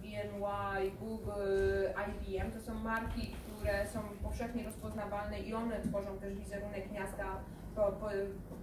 BNY, Google, IBM. To są marki, które są powszechnie rozpoznawalne i one tworzą też wizerunek miasta po, po,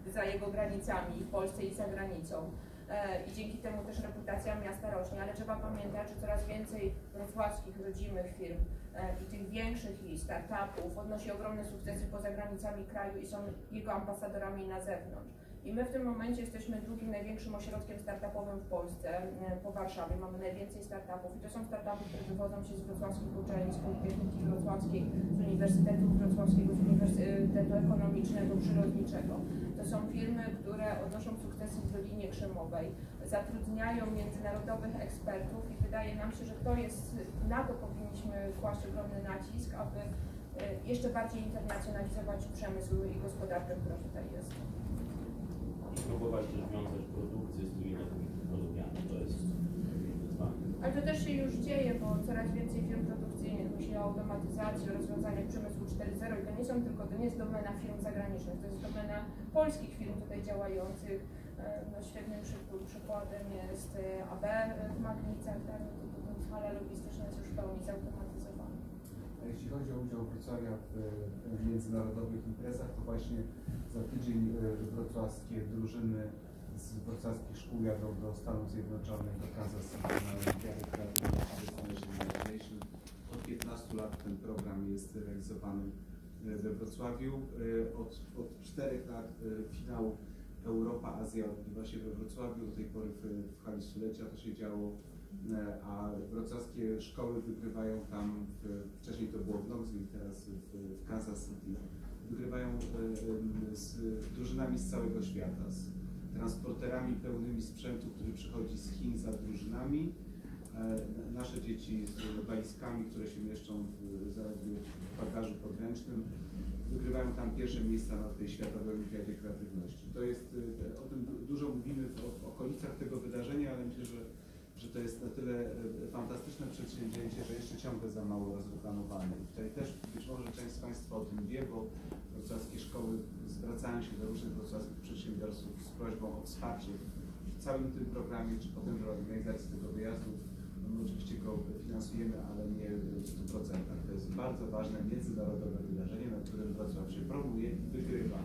za jego granicami, w Polsce i za granicą. E, I dzięki temu też reputacja miasta rośnie, ale trzeba pamiętać, że coraz więcej wrocławskich rodzimych firm e, i tych większych i startupów odnosi ogromne sukcesy poza granicami kraju i są jego ambasadorami na zewnątrz. I my w tym momencie jesteśmy drugim największym ośrodkiem startupowym w Polsce, e, po Warszawie. Mamy najwięcej startupów i to są startupy, które wywodzą się z wrocławskich uczelni, z Politechniki Wrocławskiej, z Uniwersytetu Wrocławskiego, z Uniwersytetu Ekonomicznego, Przyrodniczego. To są firmy, które odnoszą sukcesy w Dolinie Krzemowej, zatrudniają międzynarodowych ekspertów i wydaje nam się, że to jest, na to powinniśmy kłaść ogromny nacisk, aby e, jeszcze bardziej internacjonalizować przemysł i gospodarkę, która tutaj jest. Też wiązać produkcję z tymi technologiami. To jest. Ale to też się już dzieje, bo coraz więcej firm produkcyjnych myśli o automatyzacji, o rozwiązaniach przemysłu 4.0 i to nie są tylko, to nie jest domena firm zagranicznych, to jest domena polskich firm tutaj działających. E, No, świetnym przy- przykładem jest e, AB w Magnicach, tak? No, to, to, to hala logistyczna jest już w pełni zautomatyzowana. Jeśli chodzi o udział Wrocławia w, w międzynarodowych imprezach, to właśnie za tydzień e, wrocławskie drużyny z wrocławskich szkół jadą do Stanów Zjednoczonych, do Kansas City na. Od 15 lat ten program jest realizowany e, we Wrocławiu. E, Od, od 4 lat e, finał Europa-Azja odbywa się we Wrocławiu. Do tej pory w, w hali stulecia to się działo E, a wrocławskie szkoły wygrywają tam, w, wcześniej to było w Knoxville, teraz w, w Kansas City, wygrywają e, z drużynami z całego świata, z transporterami pełnymi sprzętu, który przychodzi z Chin za drużynami. E, Nasze dzieci z walizkami, które się mieszczą w, zaledwie w bagażu podręcznym, wygrywają tam pierwsze miejsca na tej Światowej Olimpiadzie Kreatywności. To jest, e, o tym du- dużo mówimy w okolicach tego wydarzenia, ale myślę, że że to jest na tyle e, fantastyczne przedsięwzięcie, że jeszcze ciągle za mało rozreklamowane. I tutaj też być może część z Państwa o tym wie, bo wrocławskie szkoły zwracają się do różnych wrocławskich przedsiębiorców z prośbą o wsparcie w całym tym programie, czy potem w organizacji tego wyjazdu. No, my oczywiście go finansujemy, ale nie w 100%. To jest bardzo ważne międzynarodowe wydarzenie, na którym Wrocław się promuje i wygrywa.